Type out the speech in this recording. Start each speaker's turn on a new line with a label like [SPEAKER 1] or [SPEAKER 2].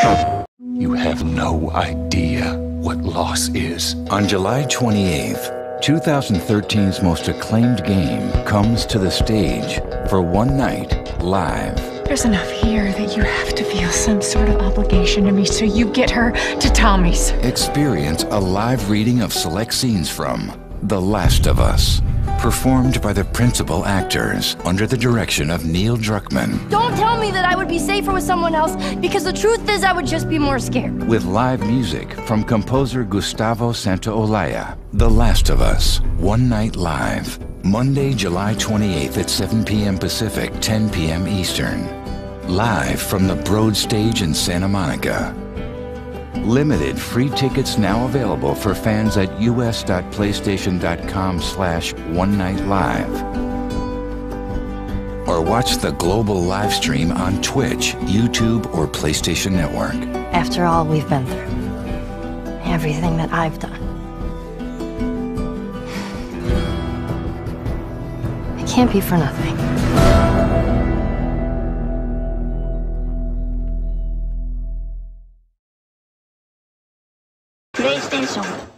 [SPEAKER 1] You have no idea what loss is.
[SPEAKER 2] On July 28th, 2013's most acclaimed game comes to the stage for one night live.
[SPEAKER 3] There's enough here that you have to feel some sort of obligation to me, so you get her to Tommy's.
[SPEAKER 2] Experience a live reading of select scenes from The Last of Us, performed by the principal actors under the direction of Neil Druckmann,
[SPEAKER 4] Don't tell me that I would be safer with someone else because the truth is I would just be more scared.
[SPEAKER 2] with live music from composer Gustavo Santaolalla. The Last of Us, One Night Live, Monday, July 28th at 7 p.m. Pacific, 10 p.m. Eastern. Live from the Broad Stage in Santa Monica. Limited free tickets now available for fans at us.playstation.com slash one night live. Or watch the global live stream on Twitch, YouTube, or PlayStation Network.
[SPEAKER 4] After all we've been through, everything that I've done, it can't be for nothing.
[SPEAKER 5] プレイステーション